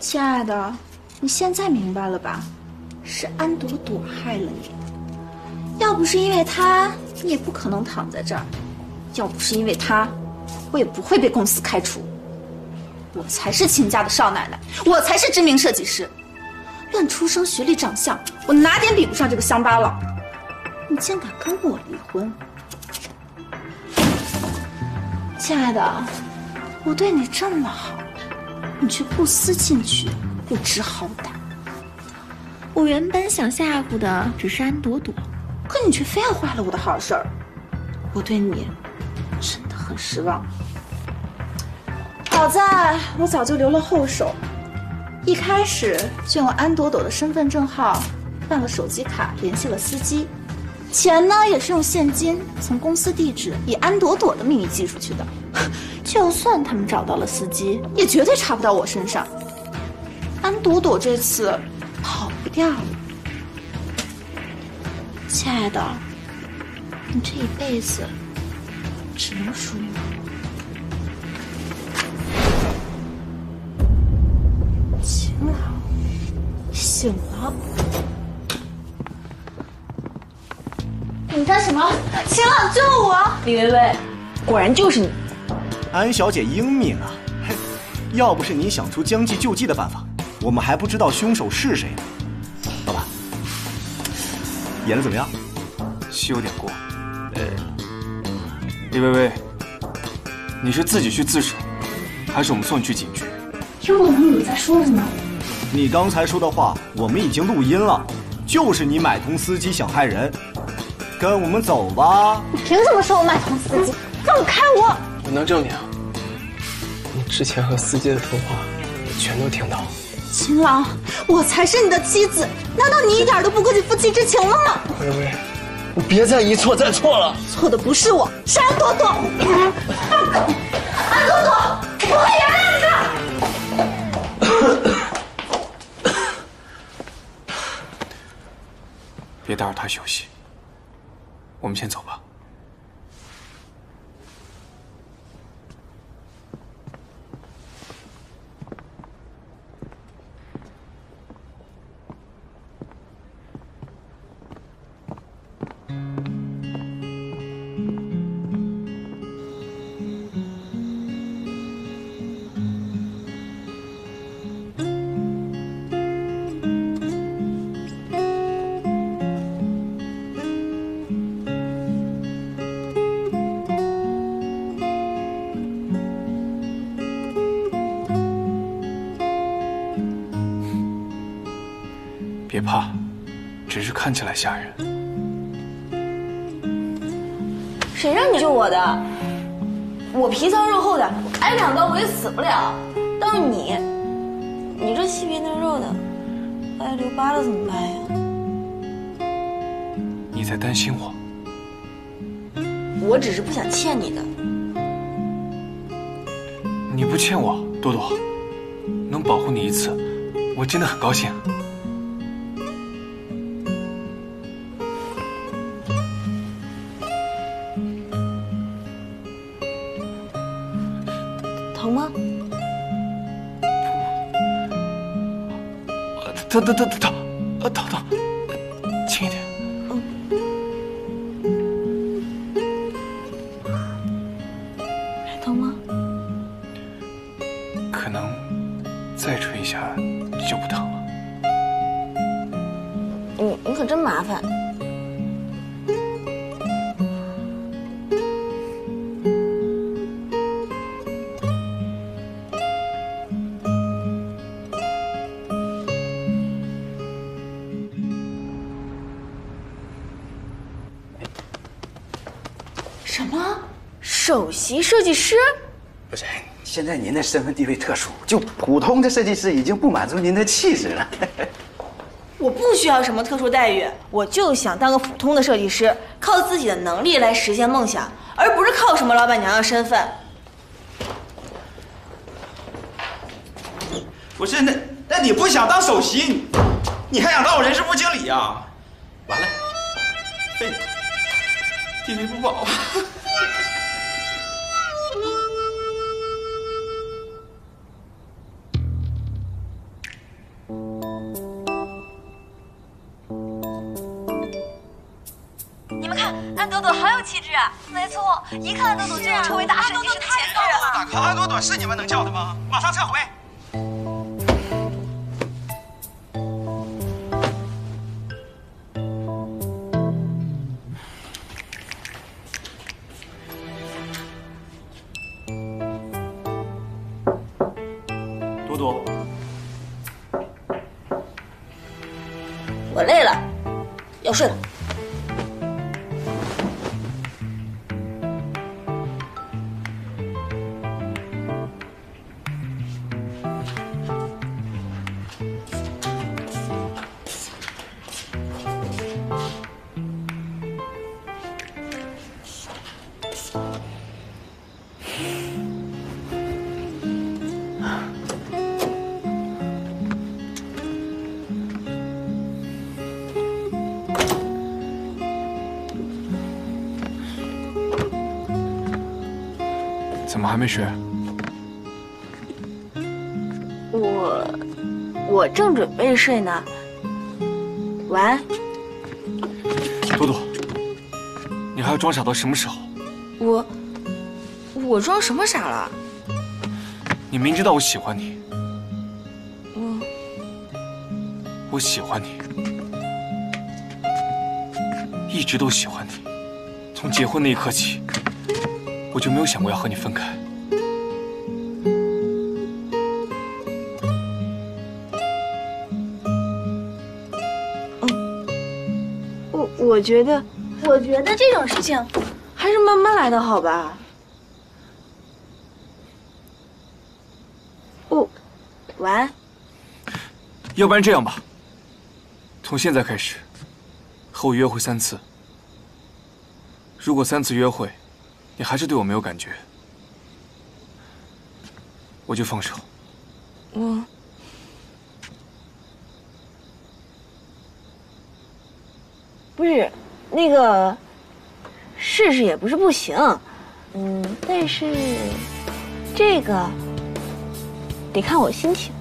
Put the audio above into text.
亲爱的，你现在明白了吧？是安朵朵害了你。要不是因为他，你也不可能躺在这儿；要不是因为他，我也不会被公司开除。我才是秦家的少奶奶，我才是知名设计师。论出生、学历、长相，我哪点比不上这个乡巴佬？你竟敢跟我离婚，亲爱的，我对你这么好，你却不思进取，不知好歹。我原本想吓唬的只是安朵朵，可你却非要坏了我的好事儿，我对你真的很失望。好在我早就留了后手，一开始就用安朵朵的身份证号办了手机卡，联系了司机。钱呢，也是用现金从公司地址以安朵朵的名义寄出去的。就算他们找到了司机，也绝对查不到我身上。安朵朵这次跑不掉了，亲爱的，你这一辈子只能属于我。秦朗，醒了。你干什么？秦朗，救我！李薇薇，果然就是你。安小姐英明啊！嘿，要不是你想出将计就计的办法，我们还不知道凶手是谁呢。老板，演的怎么样？戏有点过。呃，李薇薇，你是自己去自首，还是我们送你去警局？听不懂你在说什么？你刚才说的话我们已经录音了，就是你买通司机想害人。跟我们走吧！你凭什么说我买通司机？放开我！我能证明，你之前和司机的通话，我全都听到。秦朗，我才是你的妻子，难道你一点都不顾及夫妻之情了吗？薇薇，你别再一错再错了。错的不是我，是安朵朵。安朵朵，我不会原谅你的。别打扰他休息。我们先走吧。别怕，只是看起来吓人。谁让你救我的？我皮糙肉厚的，挨两刀我也死不了。倒是你，你这细皮嫩肉的，万一留疤了怎么办呀？你在担心我？我只是不想欠你的。你不欠我，多多，能保护你一次，我真的很高兴。疼吗？疼疼疼疼疼，呃疼疼，轻一点。还疼吗？可能再吹一下就不疼了。你你可真麻烦。首席设计师？不是，现在您的身份地位特殊，就普通的设计师已经不满足您的气质了。我不需要什么特殊待遇，我就想当个普通的设计师，靠自己的能力来实现梦想，而不是靠什么老板娘的身份。不是，那那你不想当首席，你你还想当我人事部经理啊？完了，废了，地位不保。你们看，安朵朵好有气质啊！没错，一看安朵朵就能成为大朵朵的潜了啊！可安朵朵是你们能叫的吗？马上撤回！我累了，要睡了。怎么还没睡？我我正准备睡呢。晚安，多多，你还要装傻到什么时候？我我装什么傻了？你明知道我喜欢你，我我喜欢你，一直都喜欢你。从结婚那一刻起，我就没有想过要和你分开。我我觉得，我觉得这种事情还是慢慢来的好吧。我晚安。要不然这样吧，从现在开始，和我约会三次。如果三次约会，你还是对我没有感觉，我就放手。我不是那个试试也不是不行，嗯，但是这个得看我心情。